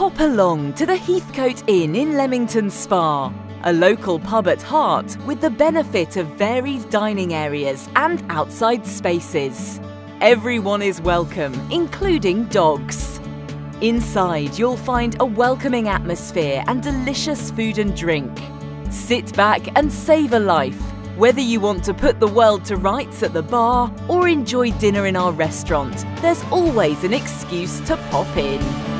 Pop along to the Heathcote Inn in Leamington Spa, a local pub at heart with the benefit of varied dining areas and outside spaces. Everyone is welcome, including dogs. Inside, you'll find a welcoming atmosphere and delicious food and drink. Sit back and savour life, whether you want to put the world to rights at the bar or enjoy dinner in our restaurant, there's always an excuse to pop in.